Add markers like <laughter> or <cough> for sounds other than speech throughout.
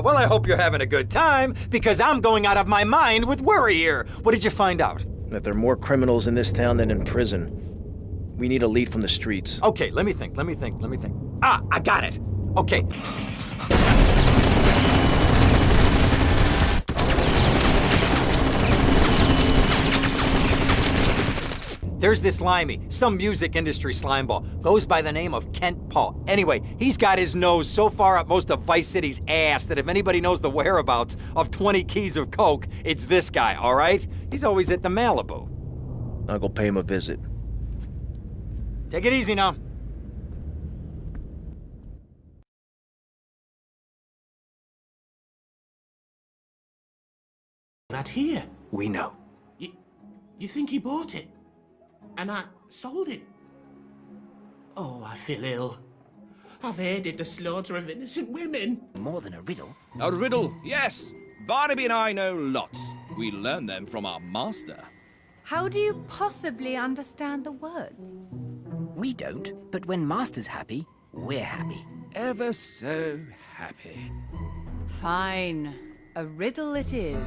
well, I hope you're having a good time, because I'm going out of my mind with worry here. What did you find out? That there are more criminals in this town than in prison. We need a lead from the streets. Okay, let me think, let me think, let me think. Ah, I got it. Okay. There's this limey, some music industry slimeball. Goes by the name of Kent Paul. Anyway, he's got his nose so far up most of Vice City's ass that if anybody knows the whereabouts of 20 keys of coke, it's this guy, all right? He's always at the Malibu. I'll go pay him a visit. Take it easy now. That here. We know. You, you think he bought it? And I sold it? Oh, I feel ill. I've aided the slaughter of innocent women. More than a riddle. A riddle, yes. Barnaby and I know lots. We learn them from our master. How do you possibly understand the words? We don't, but when Master's happy, we're happy. Ever so happy. Fine. A riddle it is.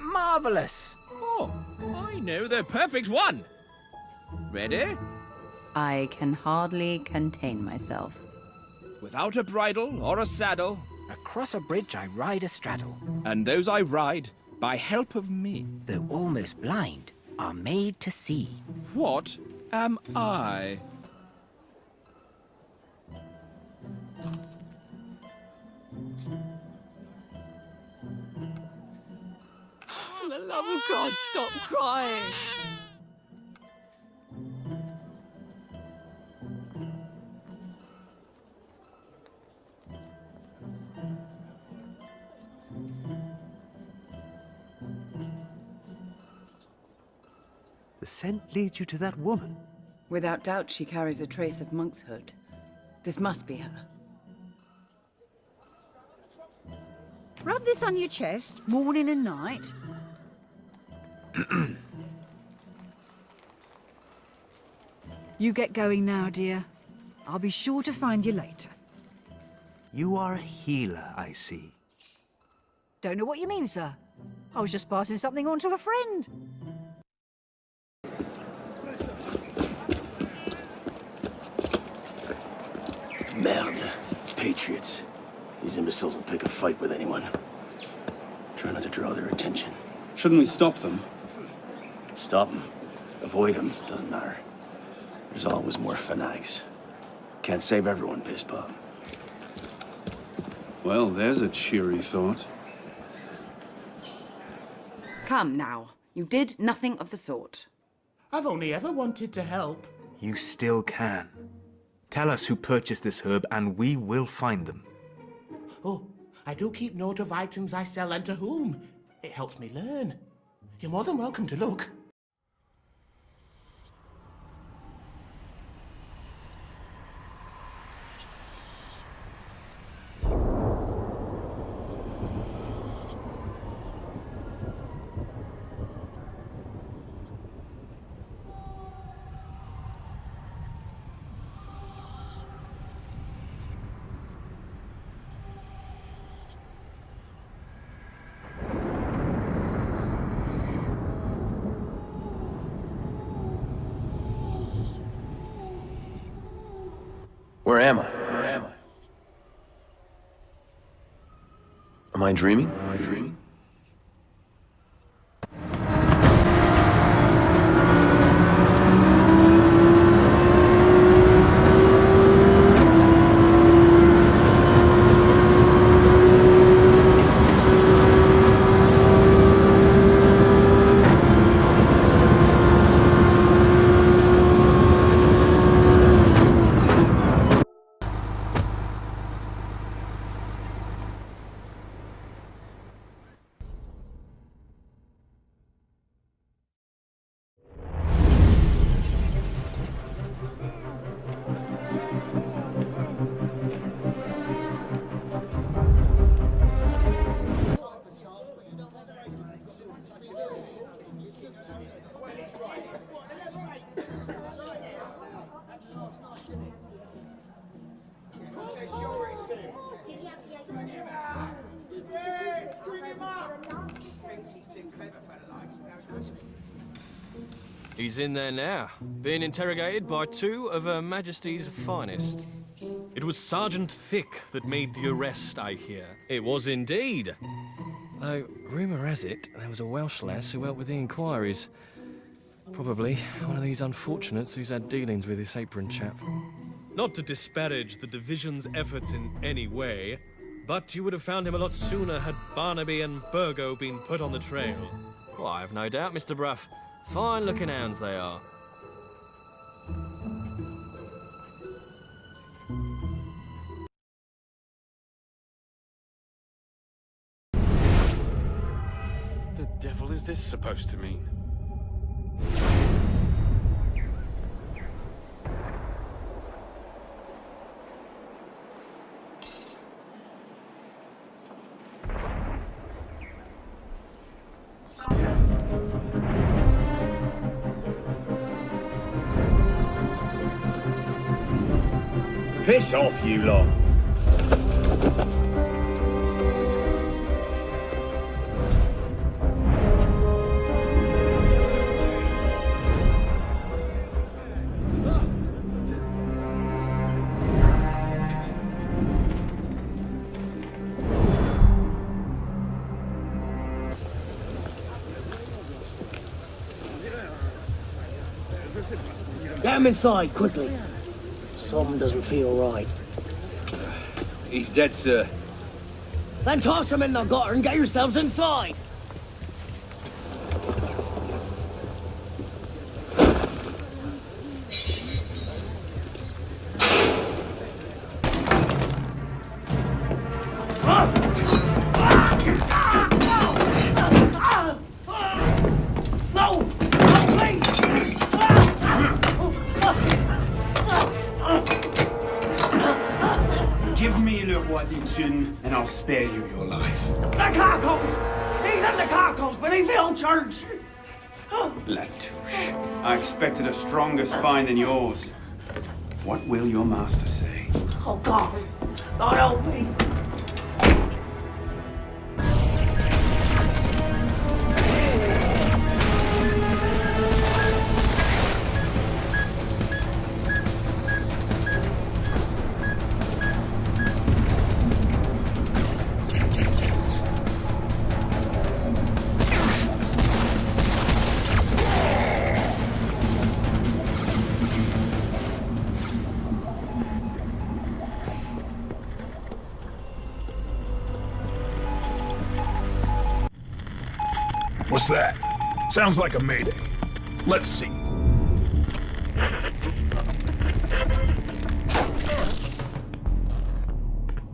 Marvelous! Oh, I know the perfect one. Ready? I can hardly contain myself. Without a bridle or a saddle, Across a bridge I ride a straddle, and those I ride by help of me. though almost blind, are made to see. What am I? For the love of God, stop crying. Scent leads you to that woman. Without doubt, she carries a trace of monkshood. This must be her. Rub this on your chest, morning and night. <clears throat> you get going now, dear. I'll be sure to find you later. You are a healer, I see. Don't know what you mean, sir. I was just passing something on to a friend. Merde. Patriots. These imbeciles will pick a fight with anyone. Try not to draw their attention. Shouldn't we stop them? Stop them. Avoid them. Doesn't matter. There's always more fanatics. Can't save everyone, piss pop. Well, there's a cheery thought. Come now. You did nothing of the sort. I've only ever wanted to help. You still can. Tell us who purchased this herb, and we will find them. Oh, I do keep note of items I sell and to whom. It helps me learn. You're more than welcome to look. Where am I? Where am I? Am I dreaming? He's in there now, being interrogated by two of Her Majesty's finest. It was Sergeant Thick that made the arrest, I hear. It was indeed. Though, rumour has it, there was a Welsh lass who helped with the inquiries. Probably one of these unfortunates who's had dealings with this apron chap. Not to disparage the division's efforts in any way, but you would have found him a lot sooner had Barnaby and Burgo been put on the trail. Well, I have no doubt, Mr. Bruff. Fine looking hounds they are. The devil is this supposed to mean? Piss off, you lot. Get him inside, quickly. Something doesn't feel right. He's dead, sir. Then toss him in the gutter and get yourselves inside. Give me Le Roi des Thunes, and I'll spare you your life. The carcos! He's in the carcos beneath the old church! <gasps> Latouche, I expected a stronger spine than yours. What will your master say? Oh, God! God help me! What's that? Sounds like a mayday. Let's see.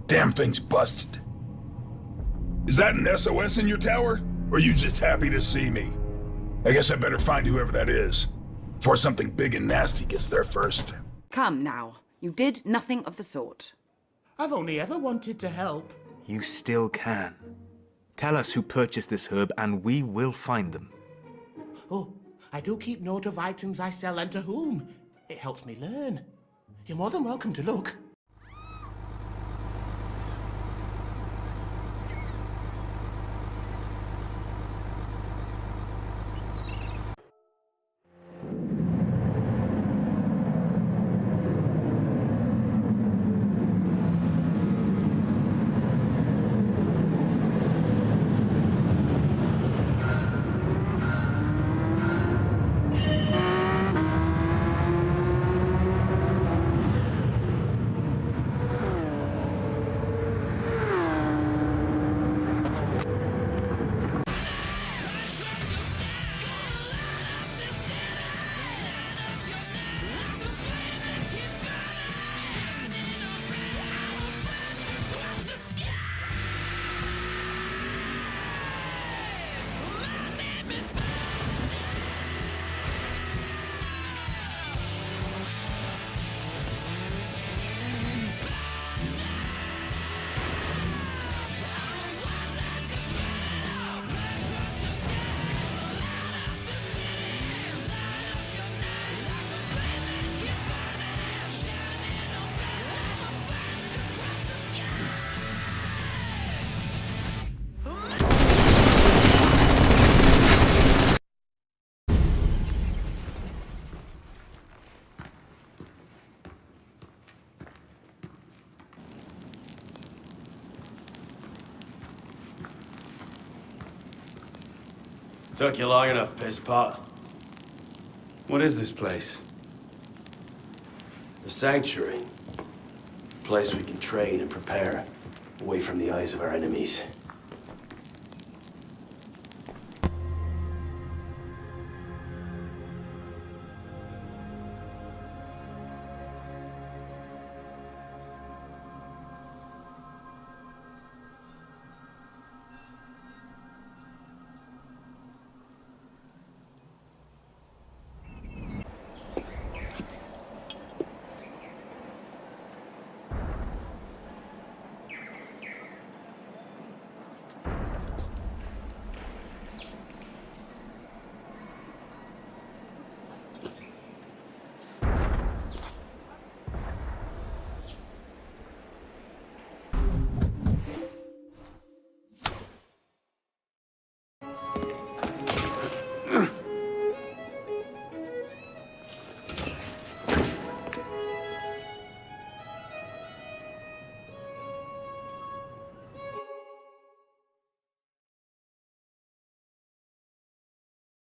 Damn thing's busted. Is that an SOS in your tower? Or are you just happy to see me? I guess I better find whoever that is. Before something big and nasty gets there first. Come now. You did nothing of the sort. I've only ever wanted to help. You still can. Tell us who purchased this herb, and we will find them. Oh, I do keep note of items I sell and to whom. It helps me learn. You're more than welcome to look. Took you long enough, piss pot. What is this place? The Sanctuary. A place we can train and prepare, away from the eyes of our enemies.